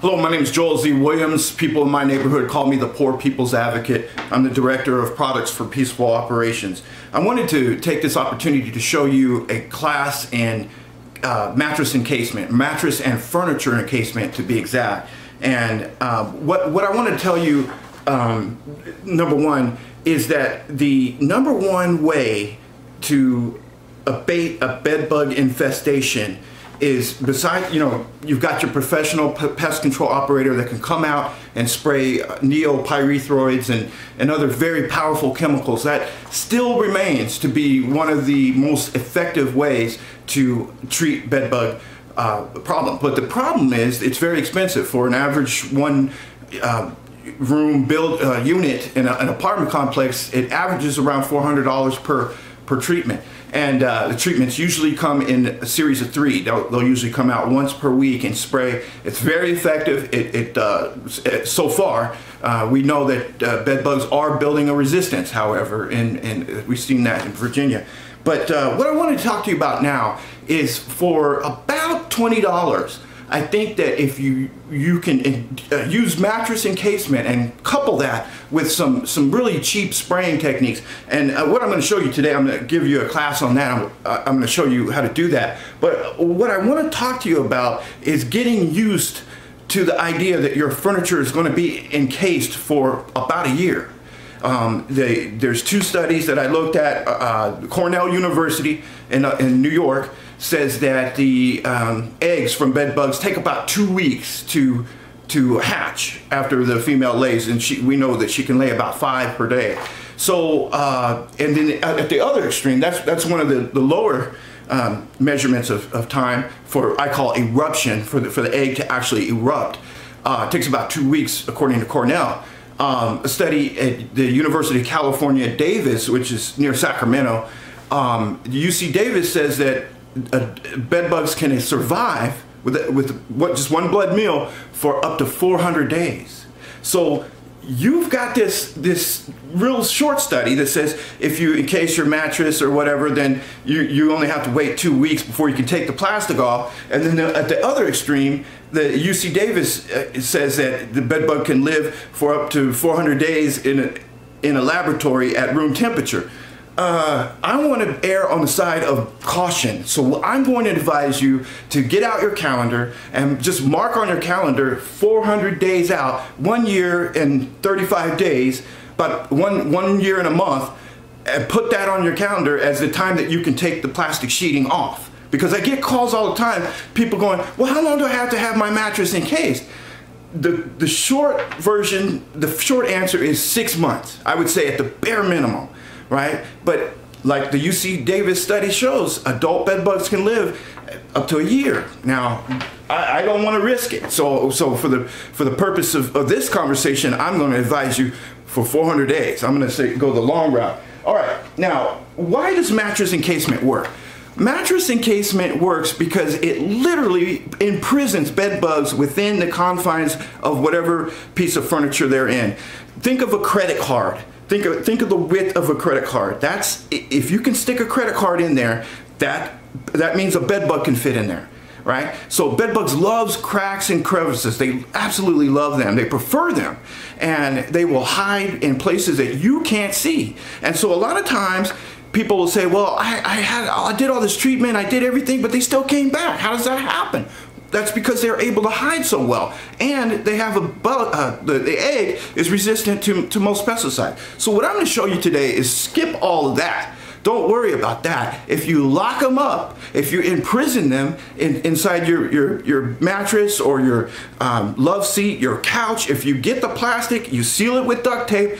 Hello, my name is Joel Z. Williams. People in my neighborhood call me the Poor People's Advocate. I'm the Director of Products for Peaceful Operations. I wanted to take this opportunity to show you a class in uh, mattress encasement, mattress and furniture encasement to be exact. And uh, what, what I want to tell you, um, number one, is that the number one way to abate a bedbug infestation is besides, you know, you've got your professional pest control operator that can come out and spray neopyrethroids and, and other very powerful chemicals. That still remains to be one of the most effective ways to treat bedbug uh, problem. But the problem is it's very expensive for an average one uh, room build uh, unit in a, an apartment complex. It averages around $400 per per treatment. And uh, the treatments usually come in a series of three. They'll, usually come out once per week and spray. It's very effective. It, it uh, so far, uh, we know that uh, bed bugs are building a resistance. However, and, we've seen that in Virginia. But uh, what I want to talk to you about now is for about twenty dollars I think that if you you can uh, use mattress encasement and couple that with some some really cheap spraying techniques, and uh, what I'm going to show you today, I'm going to give you a class on that. I'm, uh, I'm going to show you how to do that. But what I want to talk to you about is getting used to the idea that your furniture is going to be encased for about a year. Um, they, there's two studies that I looked at. Uh, uh Cornell University in, uh, in New York says that the um, eggs from bed bugs take about two weeks to to hatch after the female lays, and she, we know that she can lay about five per day. So, uh, and then at the other extreme, that's that's one of the, the lower um, measurements of, of time for I call eruption for the for the egg to actually erupt. Uh, it takes about two weeks, according to Cornell. Um, a study at the University of California, Davis, which is near Sacramento, um, UC Davis says that bed bugs can survive with, with what just one blood meal for up to 400 days. So you've got this this real short study that says if you encase your mattress or whatever, then you, you only have to wait two weeks before you can take the plastic off. And then the, at the other extreme, the UC Davis uh, says that the bed bug can live for up to 400 days in a, in a laboratory at room temperature uh, I want to err on the side of caution. So I'm going to advise you to get out your calendar and just mark on your calendar 400 days out, one year and 35 days, but one, one year and a month, and put that on your calendar as the time that you can take the plastic sheeting off. Because I get calls all the time, people going, well, how long do I have to have my mattress encased? The, the short version, the short answer is six months. I would say at the bare minimum right? But like the UC Davis study shows, adult bed bugs can live up to a year. Now, I, I don't want to risk it. So, so for the for the purpose of, of this conversation, I'm going to advise you for 400 days. I'm going to say go the long route. All right. Now, why does mattress encasement work? Mattress encasement works because it literally imprisons bed bugs within the confines of whatever piece of furniture they're in. Think of a credit card. Think of, think of the width of a credit card. That's if you can stick a credit card in there, that that means a bed bug can fit in there, right? So bed bugs loves cracks and crevices. They absolutely love them. They prefer them, and they will hide in places that you can't see. And so a lot of times people will say, well, I, I, had, I did all this treatment, I did everything, but they still came back. How does that happen? That's because they're able to hide so well. And they have a, uh, the, the egg is resistant to, to most pesticides. So what I'm gonna show you today is skip all of that. Don't worry about that. If you lock them up, if you imprison them in, inside your, your, your mattress or your um, love seat, your couch, if you get the plastic, you seal it with duct tape,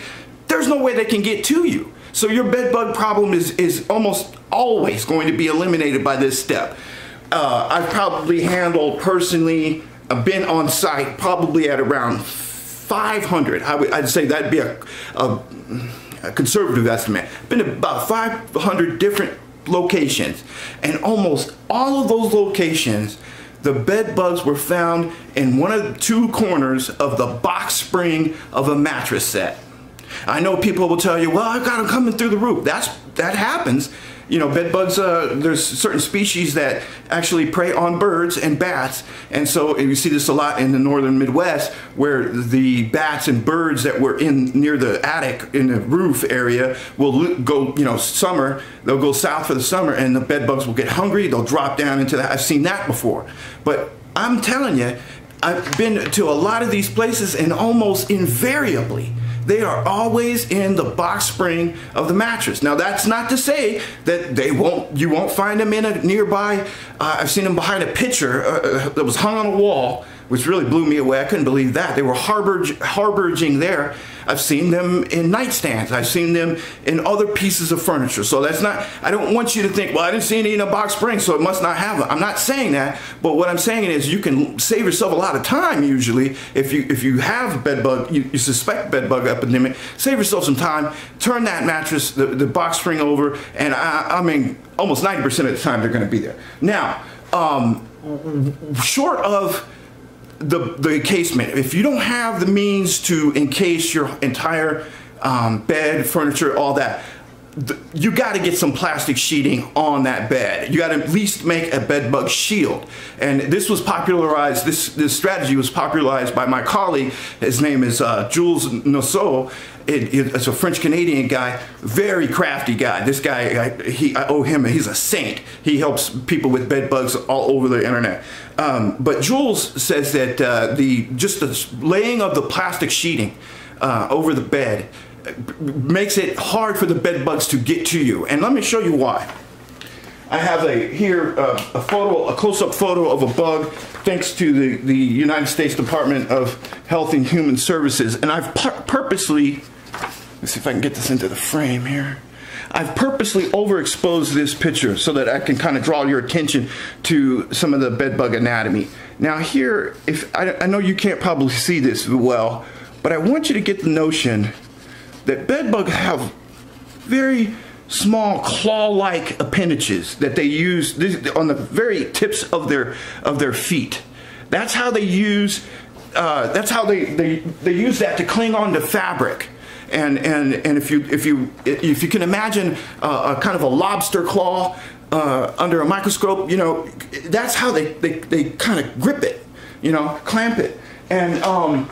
there's no way they can get to you. So your bed bug problem is, is almost always going to be eliminated by this step uh, I've probably handled personally, I've been on site probably at around 500. I would, I'd say that'd be a, a, a conservative estimate. Been about 500 different locations, and almost all of those locations, the bed bugs were found in one of two corners of the box spring of a mattress set. I know people will tell you, well, I've got them coming through the roof. That's, that happens you know, bed bugs, uh, there's certain species that actually prey on birds and bats. And so you see this a lot in the northern Midwest where the bats and birds that were in near the attic in the roof area will go, you know, summer, they'll go south for the summer and the bed bugs will get hungry, they'll drop down into that. I've seen that before. But I'm telling you, I've been to a lot of these places and almost invariably they are always in the box spring of the mattress. Now that's not to say that they won't, you won't find them in a nearby, uh, I've seen them behind a picture uh, uh that was hung on a wall which really blew me away. I couldn't believe that. They were harboring there. I've seen them in nightstands. I've seen them in other pieces of furniture. So that's not, I don't want you to think, well, I didn't see any in a box spring, so it must not have them. I'm not saying that, but what I'm saying is you can save yourself a lot of time usually if you if you have bed bug, you, you suspect bed bug epidemic, save yourself some time, turn that mattress, the, the box spring over, and I, I mean, almost 90% of the time they're gonna be there. Now, um, short of the, the encasement. If you don't have the means to encase your entire um, bed, furniture, all that, you got to get some plastic sheeting on that bed. You got to at least make a bed bug shield. And this was popularized, this, this strategy was popularized by my colleague. His name is uh, Jules Nosseau. It, it, it's a French Canadian guy, very crafty guy. This guy, I, he, I owe him, he's a saint. He helps people with bed bugs all over the internet. Um, but Jules says that uh, the just the laying of the plastic sheeting uh, over the bed makes it hard for the bed bugs to get to you. And let me show you why. I have a here uh, a photo, a close-up photo of a bug, thanks to the the United States Department of Health and Human Services, and I've purposely let's see if I can get this into the frame here. I've purposely overexposed this picture so that I can kind of draw your attention to some of the bedbug anatomy. Now here, if I, I know you can't probably see this well, but I want you to get the notion that bedbugs have very small claw-like appendages that they use on the very tips of their of their feet. That's how they use. Uh, that's how they, they they use that to cling on to fabric. And and and if you if you if you can imagine a kind of a lobster claw uh, under a microscope, you know that's how they they, they kind of grip it, you know, clamp it. And um,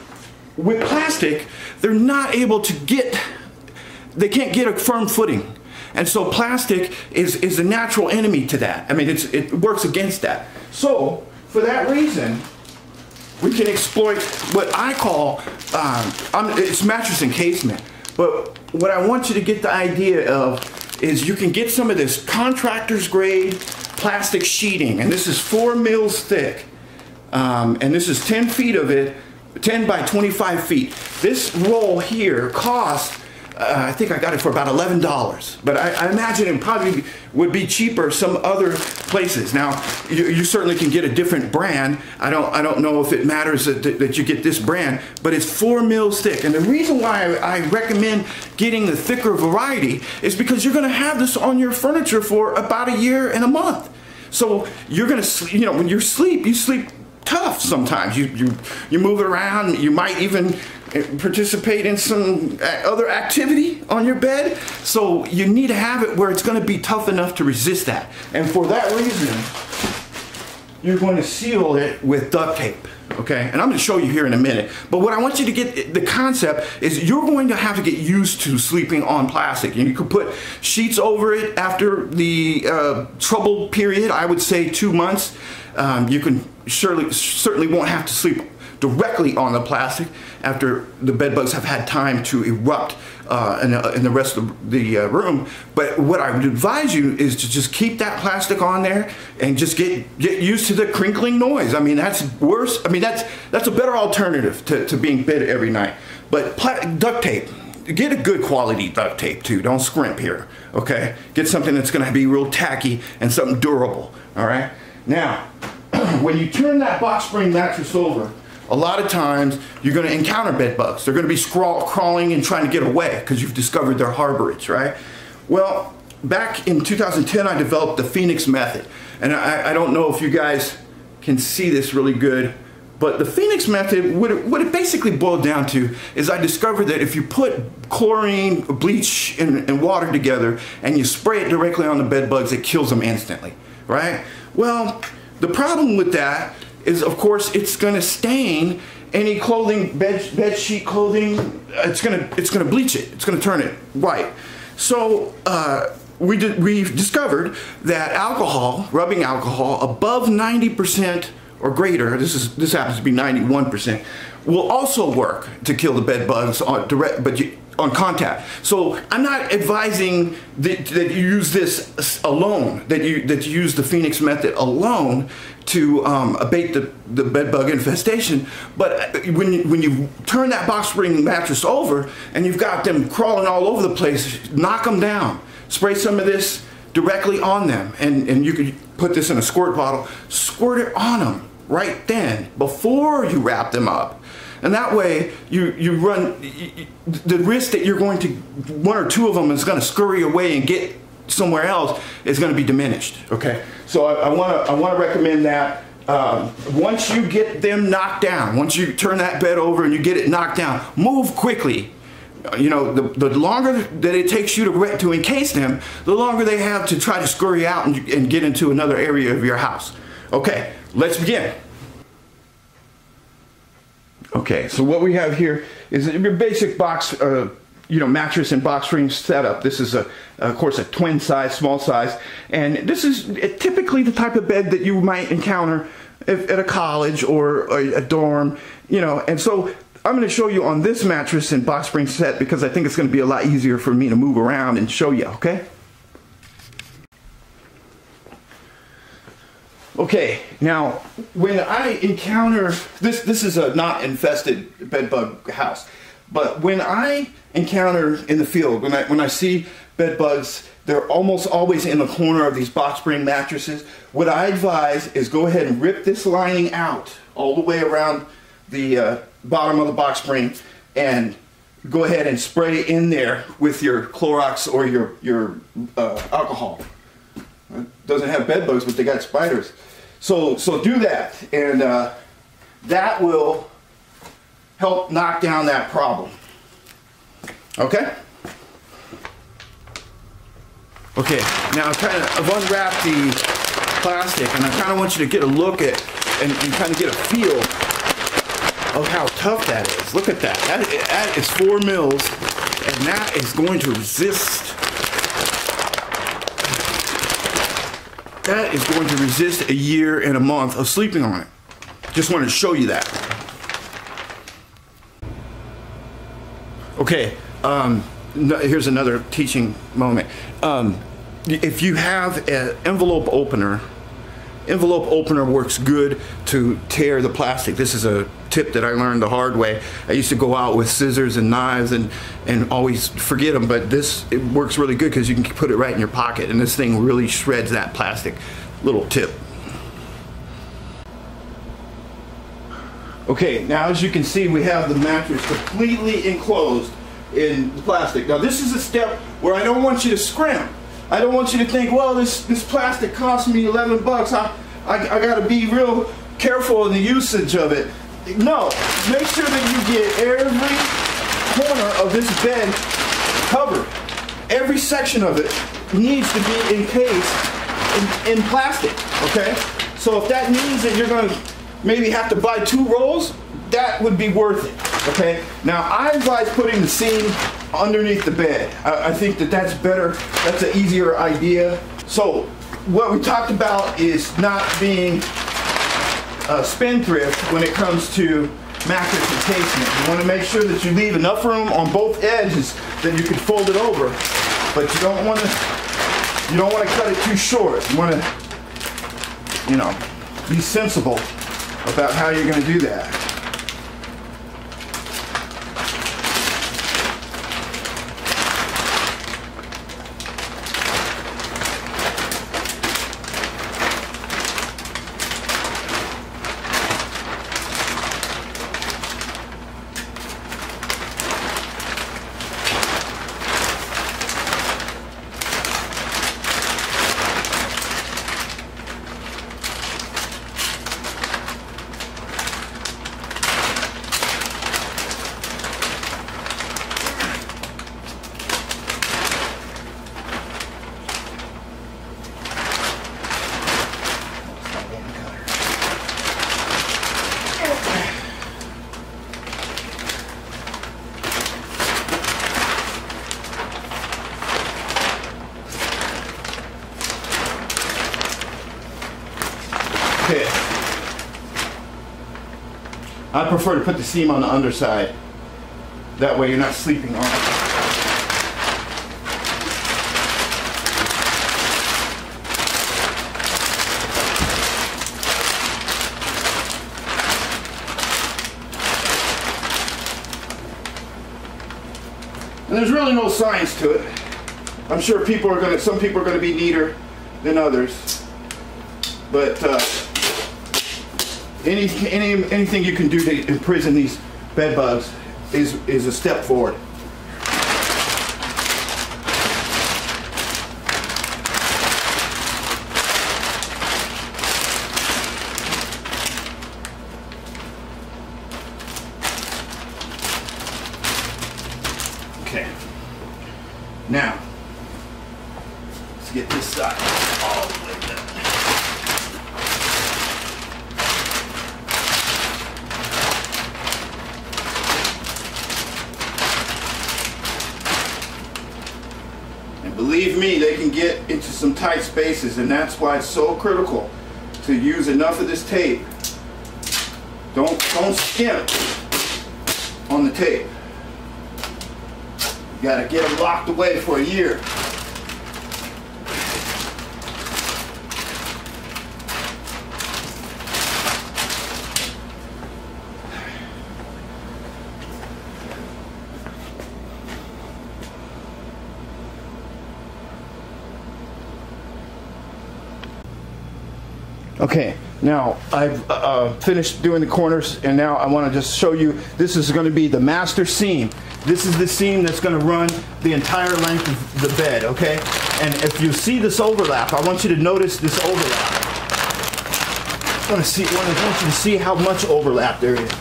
with plastic, they're not able to get, they can't get a firm footing. And so plastic is, is a natural enemy to that. I mean, it's, it works against that. So, for that reason, we can exploit what I call, um, it's mattress encasement. But what I want you to get the idea of is you can get some of this contractor's grade plastic sheeting, and this is four mils thick. Um, and this is 10 feet of it 10 by 25 feet. This roll here cost, uh, I think I got it for about $11, but I, I, imagine it probably would be cheaper some other places. Now, you, you, certainly can get a different brand. I don't, I don't know if it matters that, that you get this brand, but it's four mils thick. And the reason why I, I recommend getting the thicker variety is because you're gonna have this on your furniture for about a year and a month. So you're gonna, you know, when you sleep, you sleep tough sometimes. You, you, you move around, you might even eh, participate in some eh, other activity on your bed. So you need to have it where it's going to be tough enough to resist that. And for that reason, you're going to seal it with duct tape. Okay, and I'm going to show you here in a minute. But what I want you to get the concept is you're going to have to get used to sleeping on plastic. And you could put sheets over it after the uh, period. I would say two months. Um, you can surely certainly won't have to sleep directly on the plastic after the bed bugs have had time to erupt uh, in, uh, in, the rest of the uh, room. But what I would advise you is to just keep that plastic on there and just get get used to the crinkling noise. I mean, that's worse. I mean, that's that's a better alternative to, to being bed every night. But duct tape, get a good quality duct tape too. Don't scrimp here, okay? Get something that's gonna be real tacky and something durable, all right? Now, when you turn that box spring mattress over, a lot of times you're going to encounter bed bugs. They're going to be crawling and trying to get away because you've discovered their harborage, right? Well, back in 2010, I developed the Phoenix method. And I, I don't know if you guys can see this really good, But the Phoenix method, what it, what it basically boiled down to is I discovered that if you put chlorine, bleach, and, and water together and you spray it directly on the bed bugs, it kills them instantly, right? Well, the problem with that is, of course, it's going to stain any clothing, bed, bed sheet clothing. It's going to it's going to bleach it. It's going to turn it white. So uh, we did, we discovered that alcohol, rubbing alcohol, above 90% or greater, this is this happens to be 91%, will also work to kill the bed bugs on direct, but you, on contact. So I'm not advising that, that you use this alone, that you that you use the Phoenix method alone to um, abate the, the bed bug infestation. But when you, when you turn that box spring mattress over and you've got them crawling all over the place, knock them down. Spray some of this directly on them, and and you could put this in a squirt bottle, squirt it on them right then before you wrap them up. And that way, you, you run you, the risk that you're going to, one or two of them is going to scurry away and get somewhere else is going to be diminished. Okay, so I want to I want to recommend that. Um, once you get them knocked down, once you turn that bed over and you get it knocked down, move quickly. You know, the, the longer that it takes you to, to encase them, the longer they have to try to scurry out and, and get into another area of your house. Okay, let's begin. Okay, so what we have here is your basic box, uh, you know, mattress and box spring setup. This is, a, of course, a twin size, small size, and this is typically the type of bed that you might encounter if, at a college or a, a dorm, you know. And so I'm going to show you on this mattress and box spring set because I think it's going to be a lot easier for me to move around and show you. Okay. Okay, now when I encounter this, this is a not infested bed bug house, but when I encounter in the field, when I when I see bed bugs, they're almost always in the corner of these box spring mattresses. What I advise is go ahead and rip this lining out all the way around the uh, bottom of the box spring and go ahead and spray in there with your Clorox or your your uh, alcohol. It doesn't have bed bugs, but they got spiders. So, so do that, and uh, that will help knock down that problem. Okay? Okay, now kind of I've unwrapped the plastic, and I kind of want you to get a look at and, and kind of get a feel of how tough that is. Look at that. That, that is four mils, and that is going to resist that is going to resist a year and a month of sleeping on it. Just wanted to show you that. Okay, um, here's another teaching moment. Um, if you have an envelope opener, envelope opener works good to tear the plastic. This is a tip that I learned the hard way. I used to go out with scissors and knives and, and always forget them, but this it works really good because you can put it right in your pocket and this thing really shreds that plastic. Little tip. Okay, now as you can see, we have the mattress completely enclosed in the plastic. Now this is a step where I don't want you to scrimp. I don't want you to think, well, this, this plastic cost me 11 bucks. I, I, I gotta be real careful in the usage of it. No, make sure that you get every corner of this bed covered. Every section of it needs to be encased in, in plastic, okay? So if that means that you're gonna maybe have to buy two rolls, that would be worth it, okay? Now, I advise putting the seam underneath the bed. I, I think that that's better, that's an easier idea. So, what we talked about is not being a spendthrift when it comes to mattress encasement. You want to make sure that you leave enough room on both edges that you can fold it over, but you don't want to you don't want to cut it too short. You want to you know be sensible about how you're going to do that. Prefer to put the seam on the underside. That way you're not sleeping on it. And there's really no science to it. I'm sure people are gonna, some people are gonna be neater than others. But uh, any, any, anything you can do to imprison these bed bugs is, is a step forward. Okay. Now, let's get this side all the way done. And believe me, they can get into some tight spaces, and that's why it's so critical to use enough of this tape. Don't don't skimp on the tape. You gotta get them locked away for a year. Okay, now I've uh, finished doing the corners and now I want to just show you, this is going to be the master seam. This is the seam that's going to run the entire length of the bed, okay? And if you see this overlap, I want you to notice this overlap. I want to see, I want you to see how much overlap there is.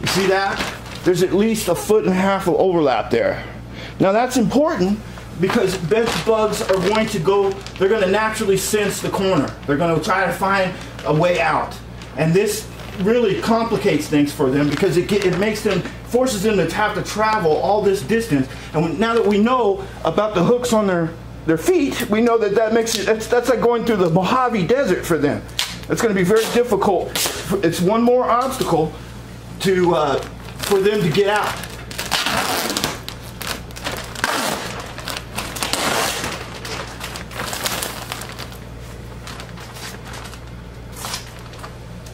You see that? There's at least a foot and a half of overlap there. Now that's important because bed bugs are going to go, they're going to naturally sense the corner. They're going to try to find a way out. And this really complicates things for them because it, get, it makes them, forces them to have to travel all this distance. And now that we know about the hooks on their, their feet, we know that that makes it, that's, that's like going through the Mojave Desert for them. It's going to be very difficult. It's one more obstacle to, uh, for them to get out.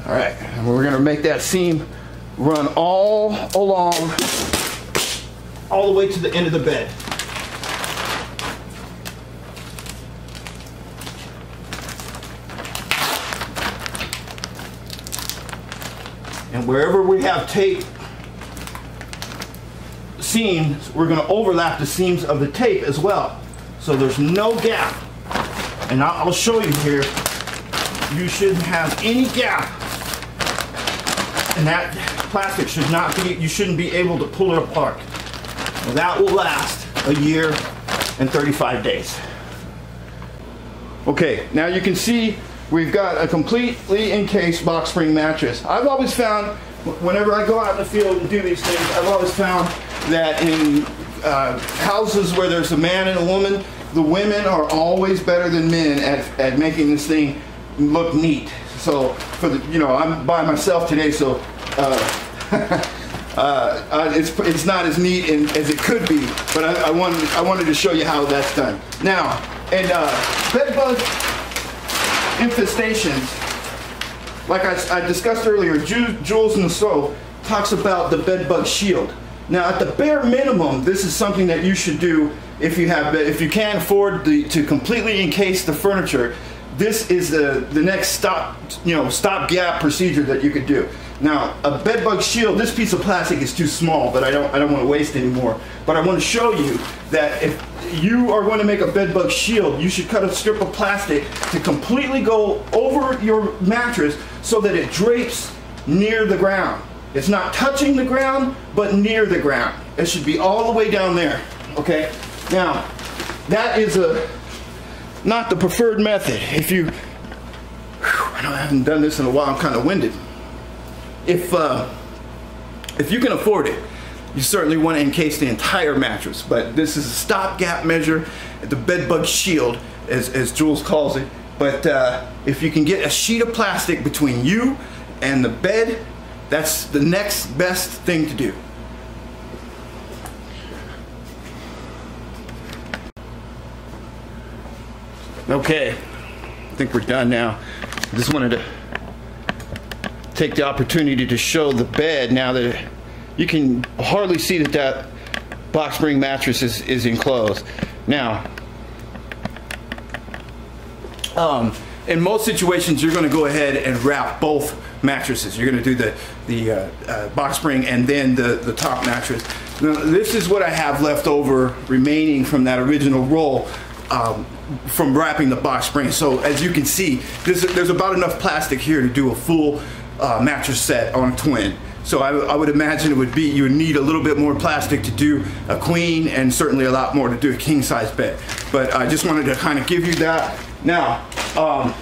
All right, and we're gonna make that seam run all along, all the way to the end of the bed. And wherever we have tape seams, we're gonna overlap the seams of the tape as well. So there's no gap. And I'll show you here, you shouldn't have any gap and that plastic should not be, you shouldn't be able to pull it apart. That will last a year and 35 days. Okay, now you can see we've got a completely encased box spring mattress. I've always found, whenever I go out in the field and do these things, I've always found that in uh, houses where there's a man and a woman, the women are always better than men at, at making this thing look neat. So for the, you know, I'm by myself today, so uh, uh, it's it's not as neat in, as it could be. But I, I, wanted I wanted to show you how that's done. Now, and uh, bed bug infestations, like I, I discussed earlier, Jules Nasso talks about the bed bug shield. Now, at the bare minimum, this is something that you should do if you have if you can't afford the, to completely encase the furniture this is the, the next stop, you know, stopgap procedure that you could do. Now, a bedbug shield, this piece of plastic is too small, but I don't, I don't want to waste anymore. But I want to show you that if you are going to make a bedbug shield, you should cut a strip of plastic to completely go over your mattress so that it drapes near the ground. It's not touching the ground, but near the ground. It should be all the way down there, okay? Now, that is a not the preferred method. If you, whew, I know I haven't done this in a while, I'm kind of winded. If, uh, if you can afford it, you certainly want to encase the entire mattress, but this is a stopgap measure, the bed bug shield, as, as Jules calls it. But uh, if you can get a sheet of plastic between you and the bed, that's the next best thing to do. Okay, I think we're done now. I Just wanted to take the opportunity to show the bed now that you can hardly see that that box spring mattress is, is enclosed. Now, um, in most situations, you're going to go ahead and wrap both mattresses. You're going to do the the uh, uh, box spring and then the the top mattress. Now, this is what I have left over remaining from that original roll. Um, from wrapping the box spring. So as you can see, there's, there's about enough plastic here to do a full uh, mattress set on a twin. So I, I, would imagine it would be, you would need a little bit more plastic to do a queen and certainly a lot more to do a king size bed. But I just wanted to kind of give you that. Now, um,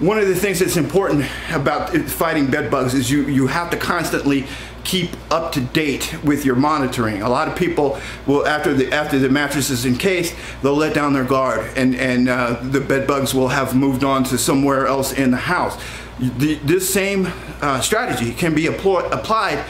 one of the things that's important about fighting bed bugs is you, you have to constantly keep up to date with your monitoring. A lot of people will, after the after the mattress is encased, they'll let down their guard, and and uh, the bed bugs will have moved on to somewhere else in the house. The, this same uh, strategy can be applied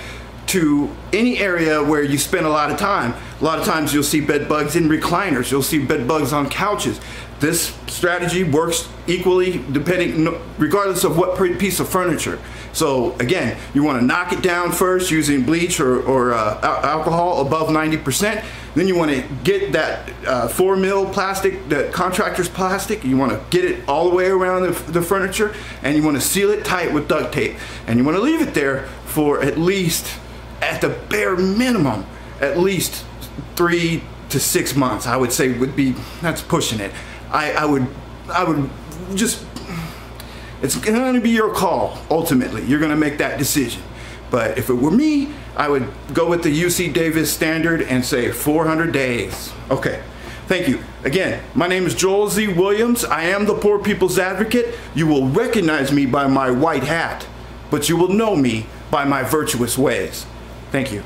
to any area where you spend a lot of time. A lot of times you'll see bed bugs in recliners, you'll see bed bugs on couches. This strategy works equally depending, regardless of what piece of furniture. So again, you want to knock it down first using bleach or, or uh, alcohol above 90%. Then you want to get that uh, four mil plastic, the contractor's plastic. You want to get it all the way around the, the furniture and you want to seal it tight with duct tape. And you want to leave it there for at least, at the bare minimum, at least three to six months. I would say would be, that's pushing it. I, I would, I would just it's to be your call, ultimately. You're going to make that decision. But if it were me, I would go with the UC Davis standard and say 400 days. Okay, thank you. Again, my name is Joel Z. Williams. I am the Poor People's Advocate. You will recognize me by my white hat, but you will know me by my virtuous ways. Thank you.